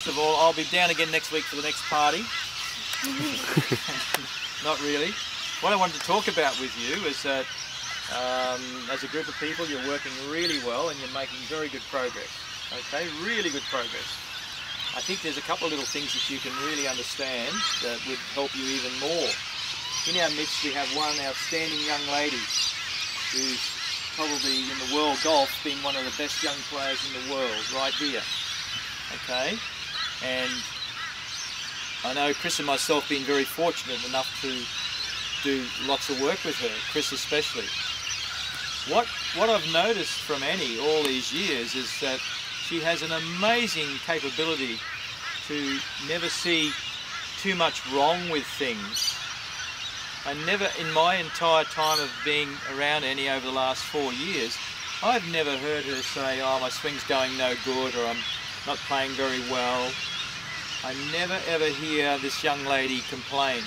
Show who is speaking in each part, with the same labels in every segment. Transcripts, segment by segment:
Speaker 1: First of all, I'll be down again next week for the next party. Not really. What I wanted to talk about with you is that um, as a group of people, you're working really well and you're making very good progress. Okay, really good progress. I think there's a couple of little things that you can really understand that would help you even more. In our midst, we have one outstanding young lady who's probably in the world golf being one of the best young players in the world right here. Okay, and I know Chris and myself been very fortunate enough to do lots of work with her, Chris especially. What what I've noticed from Annie all these years is that she has an amazing capability to never see too much wrong with things. I never, in my entire time of being around Annie over the last four years, I've never heard her say, oh, my swing's going no good, or I'm not playing very well. I never ever hear this young lady complain.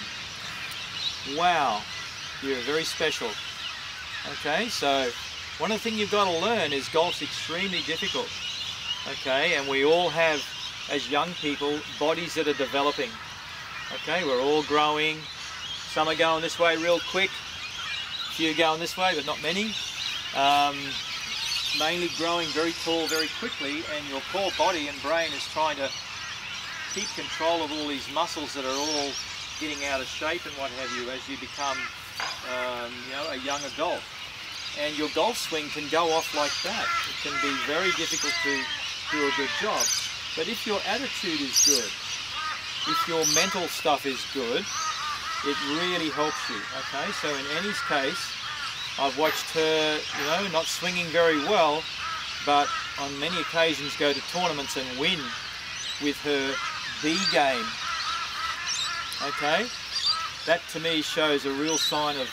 Speaker 1: Wow, you're very special. Okay, so one of the things you've got to learn is golf's extremely difficult. Okay, and we all have, as young people, bodies that are developing. Okay, we're all growing. Some are going this way real quick. A few going this way, but not many. Um, mainly growing very tall very quickly, and your core body and brain is trying to keep control of all these muscles that are all getting out of shape and what have you as you become, um, you know, a young adult. And your golf swing can go off like that. It can be very difficult to do a good job. But if your attitude is good, if your mental stuff is good, it really helps you. Okay, so in Annie's case, I've watched her, you know, not swinging very well, but on many occasions go to tournaments and win with her B game. Okay, that to me shows a real sign of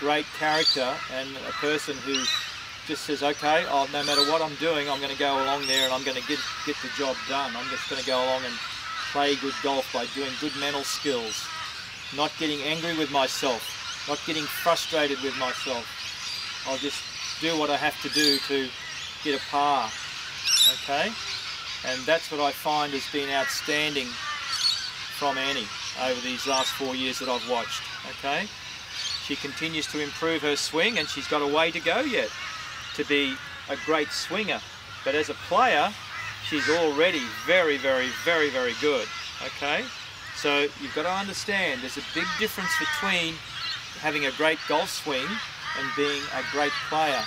Speaker 1: great character and a person who just says, okay, I'll, no matter what I'm doing, I'm going to go along there and I'm going to get, get the job done. I'm just going to go along and play good golf by doing good mental skills, not getting angry with myself, not getting frustrated with myself. I'll just do what I have to do to get a par, okay? And that's what I find has been outstanding from Annie over these last four years that I've watched, okay? She continues to improve her swing and she's got a way to go yet to be a great swinger. But as a player, she's already very, very, very, very good, okay? So you've got to understand there's a big difference between having a great golf swing and being a great player,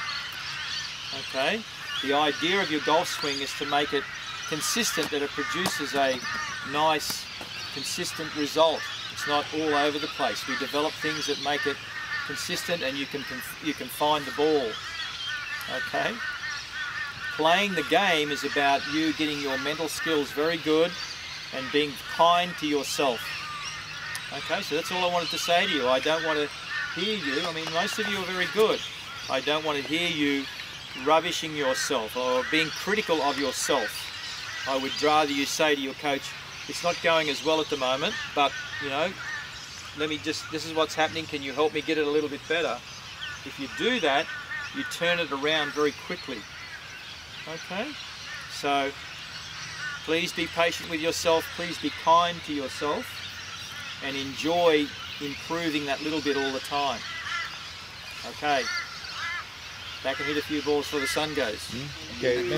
Speaker 1: okay? The idea of your golf swing is to make it consistent, that it produces a nice, consistent result. It's not all over the place. We develop things that make it consistent and you can, you can find the ball. Okay? Playing the game is about you getting your mental skills very good and being kind to yourself. Okay, so that's all I wanted to say to you. I don't want to hear you. I mean, most of you are very good. I don't want to hear you rubbishing yourself or being critical of yourself. I would rather you say to your coach, it's not going as well at the moment, but you know, let me just, this is what's happening, can you help me get it a little bit better? If you do that, you turn it around very quickly. Okay? So, please be patient with yourself, please be kind to yourself, and enjoy improving that little bit all the time. Okay. Back and hit a few balls before the sun goes.
Speaker 2: Okay.